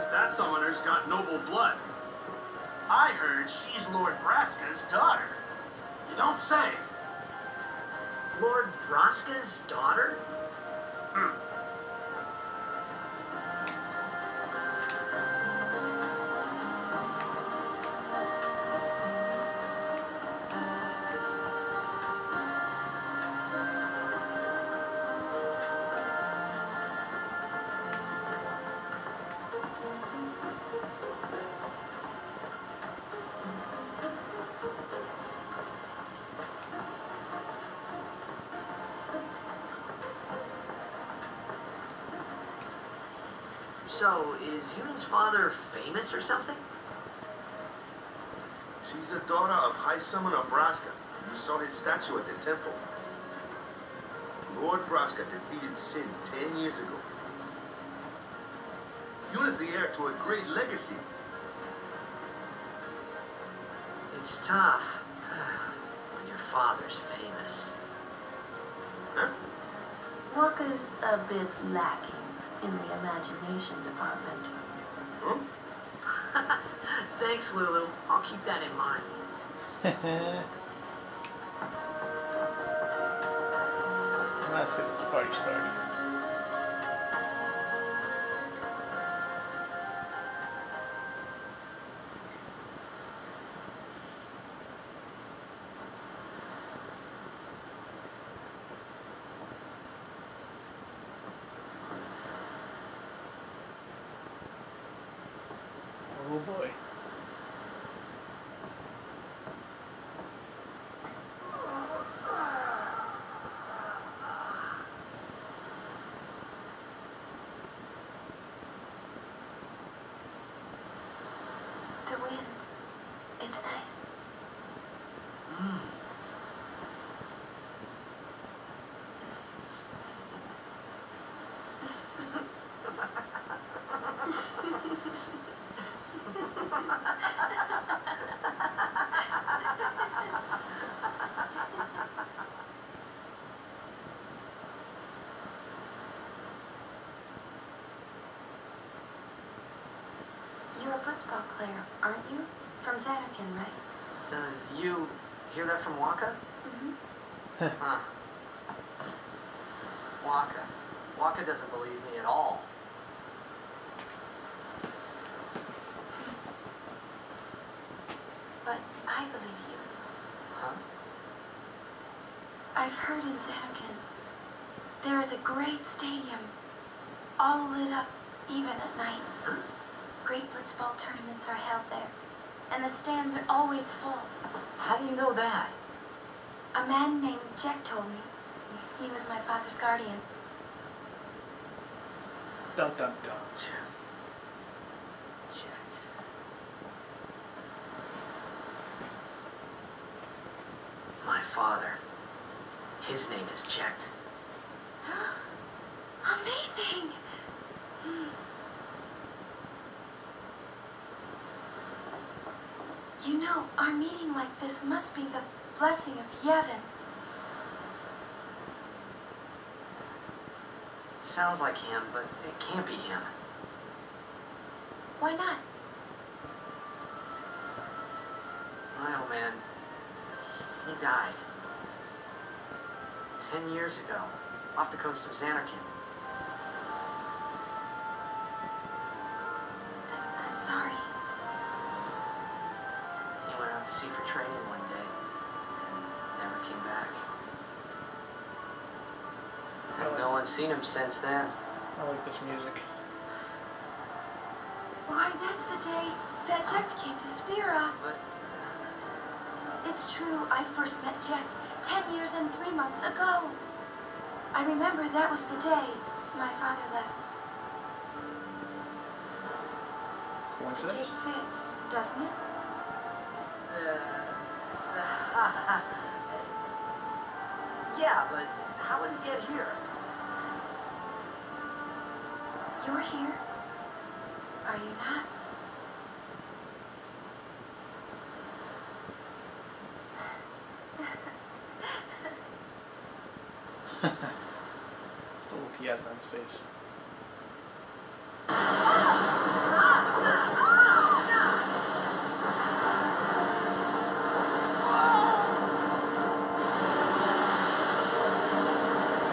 guess that summoner's got noble blood. I heard she's Lord Braska's daughter. You don't say. Lord Braska's daughter? Hmm. So, is Yuna's father famous or something? She's the daughter of High Summoner Braska. You saw his statue at the temple. Lord Braska defeated Sin ten years ago. Yuna's the heir to a great legacy. It's tough when your father's famous. Huh? Wakka's a bit lacking in the imagination department. Huh? Thanks, Lulu. I'll keep that in mind. You're a player, aren't you? From Zanarkand, right? Uh, you hear that from Wakka? Mm-hmm. Huh. Wakka. Wakka doesn't believe me at all. But I believe you. Huh? I've heard in Zanarkand there is a great stadium, all lit up even at night. Great blitzball tournaments are held there, and the stands are always full. How do you know that? A man named Jecht told me. He was my father's guardian. Dun dun dun. Jecht. Jecht. My father. His name is Jecht. You know, our meeting like this must be the blessing of Yevon. Sounds like him, but it can't be him. Why not? My old man. He died. Ten years ago, off the coast of Zanarkand. And no one's seen him since then. I like this music. Why, that's the day that Jecht came to Spira. But It's true, I first met Jecht ten years and three months ago. I remember that was the day my father left. The date Coincidence? fits, doesn't it? Uh, yeah, but how would he get here? You're here? Are you not? Just a look he has on his face.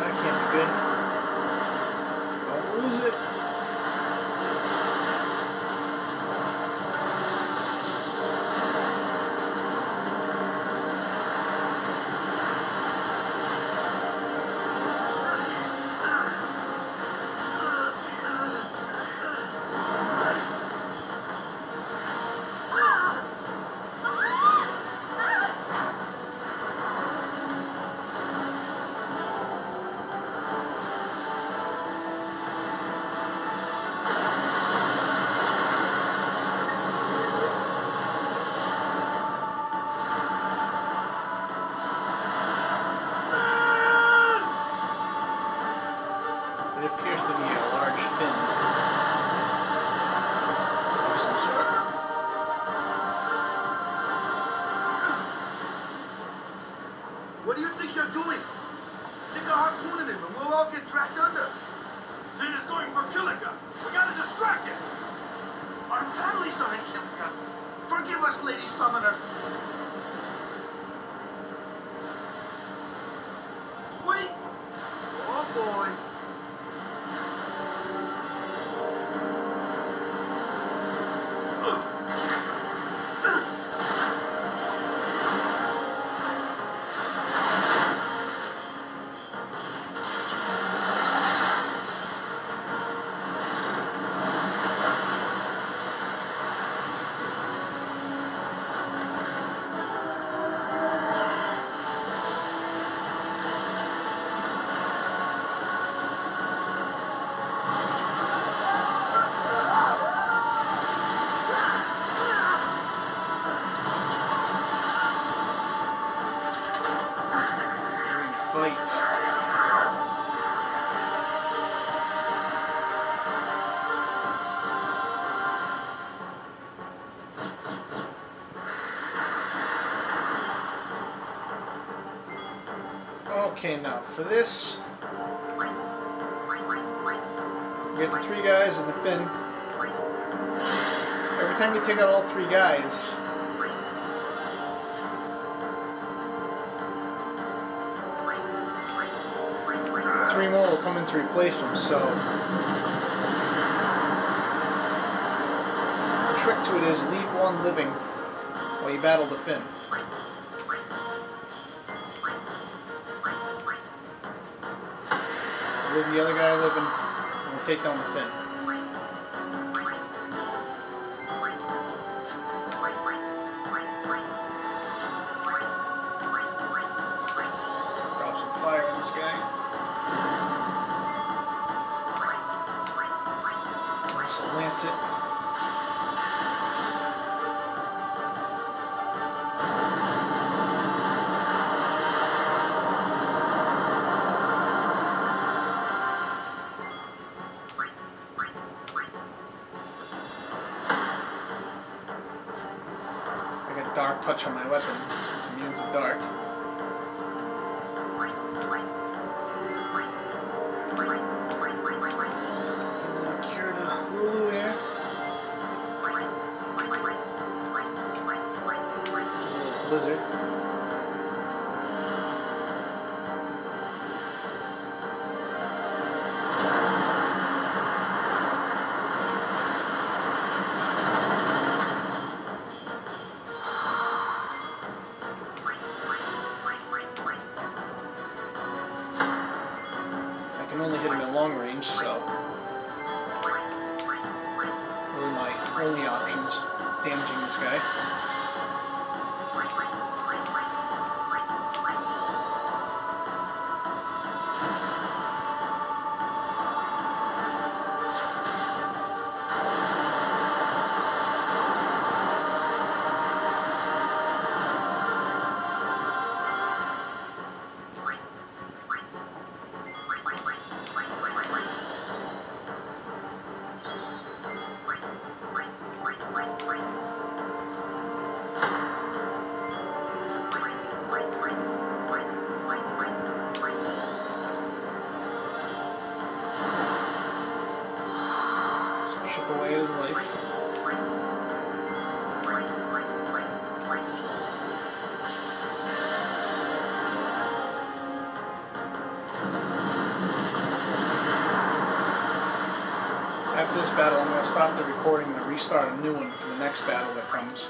That can't be good. from Kilika. We gotta distract him. Our families are in Kilika. Forgive us, Lady Summoner. Okay, now for this, we get the three guys and the fin. Every time you take out all three guys, three more will come in to replace them, so. The trick to it is leave one living while you battle the fin. Leave the other guy living and we'll take down the fin. Weapon. Damaging this guy. His life. After this battle, I'm going to stop the recording and restart a new one for the next battle that comes.